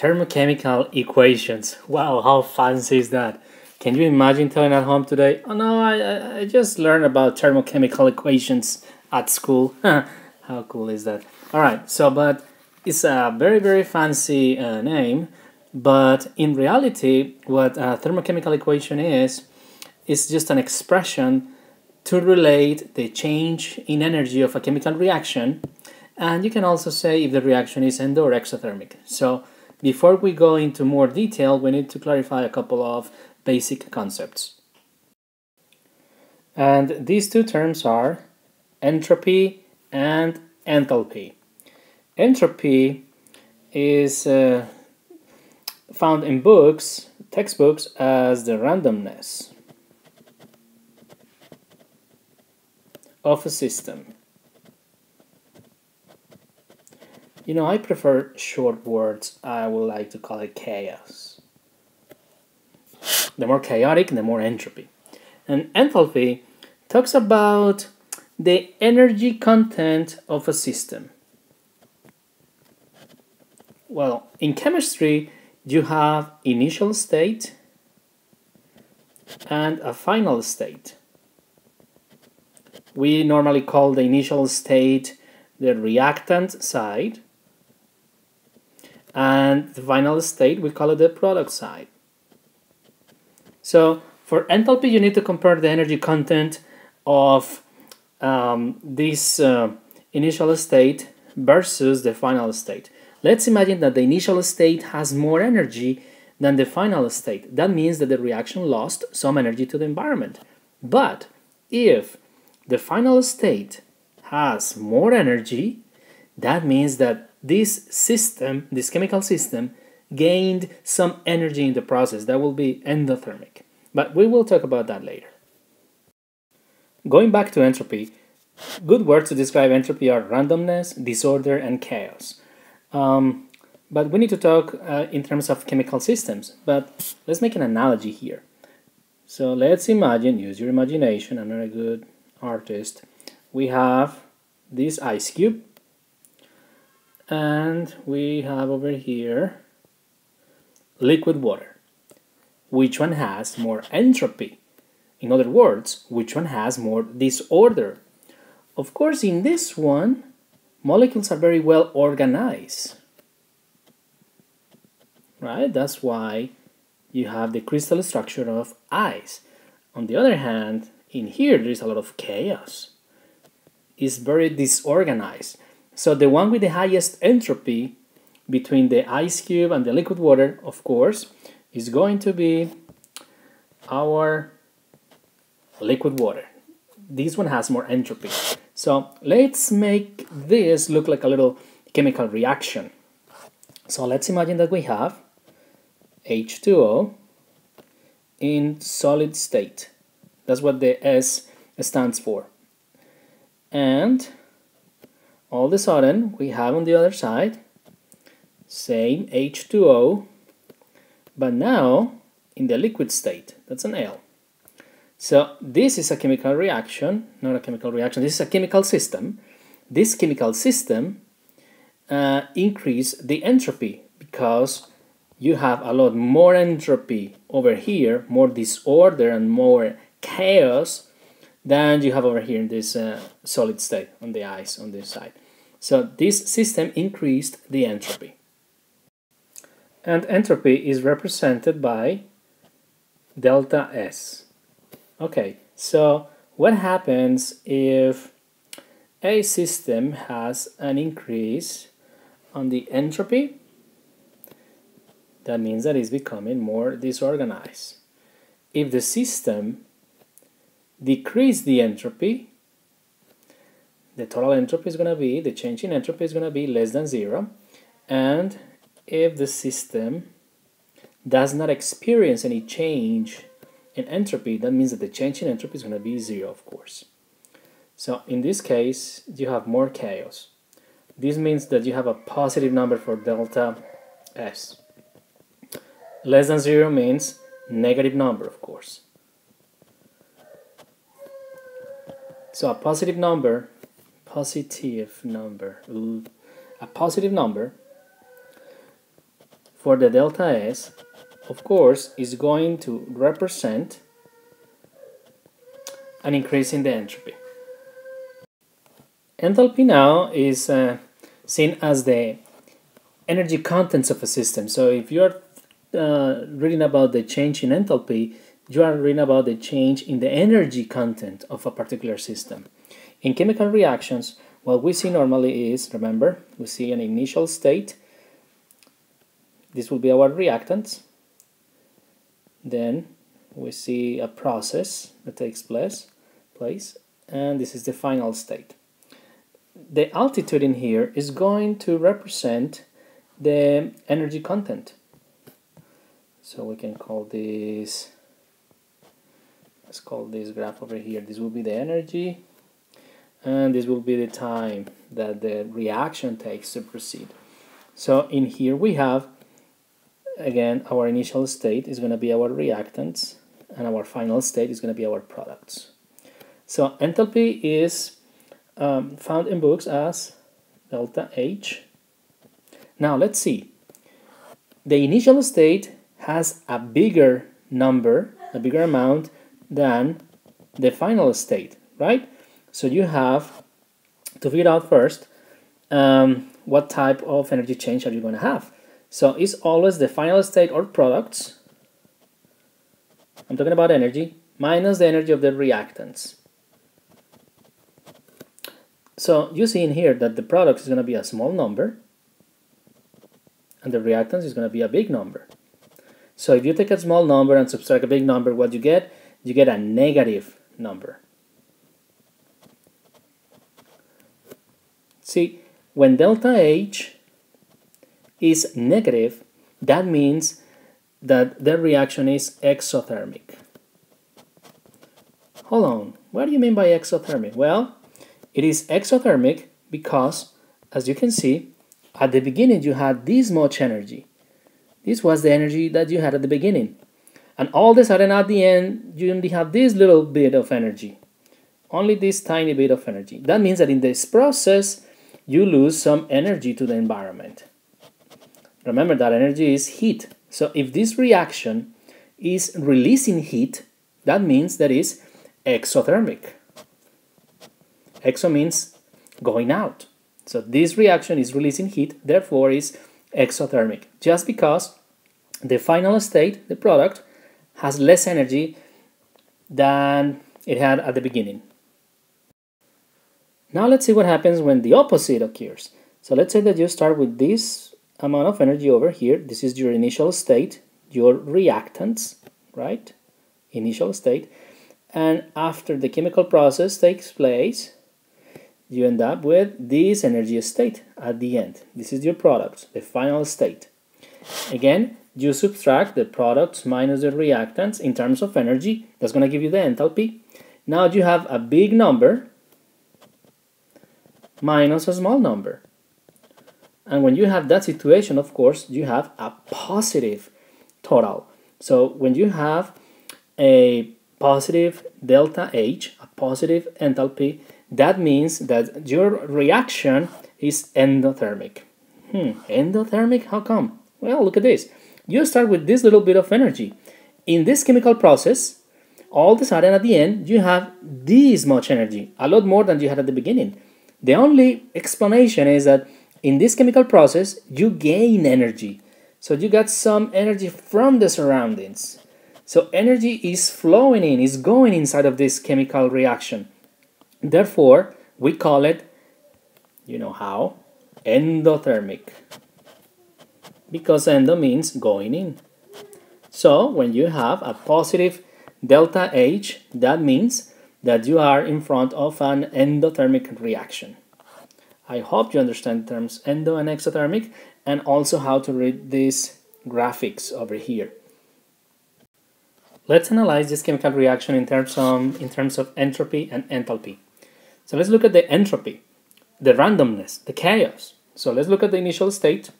Thermochemical equations. Wow, how fancy is that? Can you imagine telling at home today, oh no, I, I just learned about thermochemical equations at school. how cool is that? All right, so, but it's a very, very fancy uh, name, but in reality, what a thermochemical equation is, is just an expression to relate the change in energy of a chemical reaction. And you can also say if the reaction is endo or exothermic. So before we go into more detail, we need to clarify a couple of basic concepts. And these two terms are entropy and enthalpy. Entropy is uh, found in books, textbooks, as the randomness of a system. You know, I prefer short words. I would like to call it chaos. The more chaotic, the more entropy. And enthalpy talks about the energy content of a system. Well, in chemistry, you have initial state and a final state. We normally call the initial state the reactant side and the final state we call it the product side. So for enthalpy you need to compare the energy content of um, this uh, initial state versus the final state. Let's imagine that the initial state has more energy than the final state. That means that the reaction lost some energy to the environment. But if the final state has more energy, that means that this system, this chemical system, gained some energy in the process. That will be endothermic. But we will talk about that later. Going back to entropy, good words to describe entropy are randomness, disorder, and chaos. Um, but we need to talk uh, in terms of chemical systems. But let's make an analogy here. So let's imagine, use your imagination, I'm not a good artist. We have this ice cube and we have over here liquid water. Which one has more entropy? In other words, which one has more disorder? Of course, in this one, molecules are very well organized. Right? That's why you have the crystal structure of ice. On the other hand, in here, there is a lot of chaos. It's very disorganized. So the one with the highest entropy between the ice cube and the liquid water, of course, is going to be our liquid water. This one has more entropy. So let's make this look like a little chemical reaction. So let's imagine that we have H2O in solid state. That's what the S stands for. And all of a sudden we have on the other side same H2O but now in the liquid state. That's an L. So this is a chemical reaction not a chemical reaction. This is a chemical system. This chemical system uh, increase the entropy because you have a lot more entropy over here more disorder and more chaos than you have over here in this uh, solid state on the ice on this side. So this system increased the entropy. And entropy is represented by delta S. Okay, so what happens if a system has an increase on the entropy? That means that it's becoming more disorganized. If the system decrease the entropy, the total entropy is going to be, the change in entropy is going to be less than zero. And if the system does not experience any change in entropy, that means that the change in entropy is going to be zero, of course. So in this case, you have more chaos. This means that you have a positive number for delta S. Less than zero means negative number, of course. So a positive number, positive number, a positive number for the delta S, of course, is going to represent an increase in the entropy. Enthalpy now is uh, seen as the energy contents of a system. So if you're uh, reading about the change in enthalpy, you are reading about the change in the energy content of a particular system. In chemical reactions, what we see normally is, remember, we see an initial state. This will be our reactants. Then we see a process that takes place, place and this is the final state. The altitude in here is going to represent the energy content. So we can call this let's call this graph over here this will be the energy and this will be the time that the reaction takes to proceed. So in here we have again our initial state is going to be our reactants and our final state is going to be our products. So enthalpy is um, found in books as delta H. Now let's see. The initial state has a bigger number a bigger amount than the final state, right? So you have to figure out first um, what type of energy change are you going to have. So it's always the final state or products, I'm talking about energy, minus the energy of the reactants. So you see in here that the product is going to be a small number and the reactants is going to be a big number. So if you take a small number and subtract a big number, what you get you get a negative number. See, when delta H is negative, that means that the reaction is exothermic. Hold on, what do you mean by exothermic? Well, it is exothermic because, as you can see, at the beginning you had this much energy. This was the energy that you had at the beginning. And all of a sudden at the end, you only have this little bit of energy. Only this tiny bit of energy. That means that in this process, you lose some energy to the environment. Remember that energy is heat. So if this reaction is releasing heat, that means that is exothermic. Exo means going out. So this reaction is releasing heat, therefore is exothermic. Just because the final state, the product, has less energy than it had at the beginning. Now let's see what happens when the opposite occurs. So let's say that you start with this amount of energy over here. This is your initial state, your reactants, right? Initial state. And after the chemical process takes place, you end up with this energy state at the end. This is your product, the final state. Again, you subtract the products minus the reactants in terms of energy. That's going to give you the enthalpy. Now you have a big number minus a small number. And when you have that situation, of course, you have a positive total. So when you have a positive delta H, a positive enthalpy, that means that your reaction is endothermic. Hmm, endothermic? How come? Well, look at this you start with this little bit of energy. In this chemical process, all of a sudden at the end, you have this much energy, a lot more than you had at the beginning. The only explanation is that in this chemical process, you gain energy. So you got some energy from the surroundings. So energy is flowing in, is going inside of this chemical reaction. Therefore, we call it, you know how, endothermic because endo means going in. So when you have a positive delta H, that means that you are in front of an endothermic reaction. I hope you understand the terms endo and exothermic and also how to read these graphics over here. Let's analyze this chemical reaction in terms of, in terms of entropy and enthalpy. So let's look at the entropy, the randomness, the chaos. So let's look at the initial state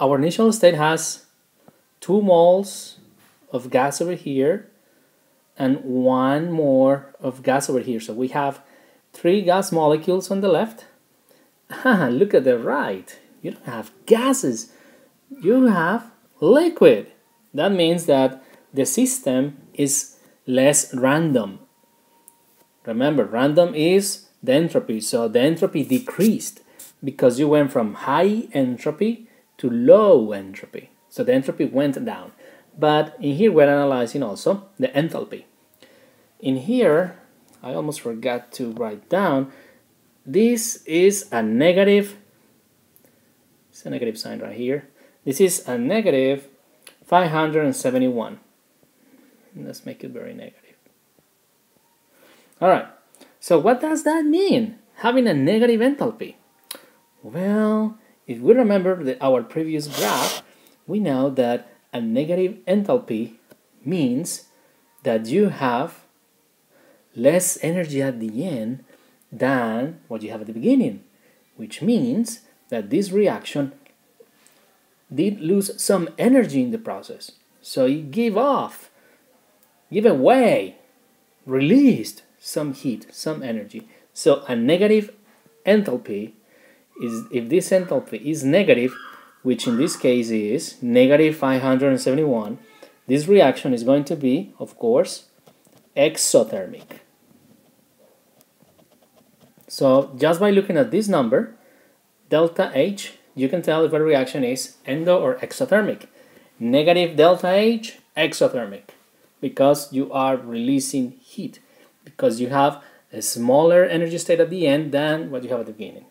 our initial state has two moles of gas over here and one mole of gas over here. So we have three gas molecules on the left. Ah, look at the right. You don't have gases. you have liquid. That means that the system is less random. Remember, random is the entropy, so the entropy decreased because you went from high entropy to low entropy. So the entropy went down. But in here we're analyzing also the enthalpy. In here, I almost forgot to write down, this is a negative, it's a negative sign right here. This is a negative 571. Let's make it very negative. All right, so what does that mean, having a negative enthalpy? Well, if we remember the, our previous graph, we know that a negative enthalpy means that you have less energy at the end than what you have at the beginning, which means that this reaction did lose some energy in the process. So it gave off, gave away, released some heat, some energy. So a negative enthalpy is if this enthalpy is negative, which in this case is negative 571, this reaction is going to be, of course, exothermic. So just by looking at this number, delta H, you can tell if a reaction is endo or exothermic. Negative delta H, exothermic, because you are releasing heat, because you have a smaller energy state at the end than what you have at the beginning.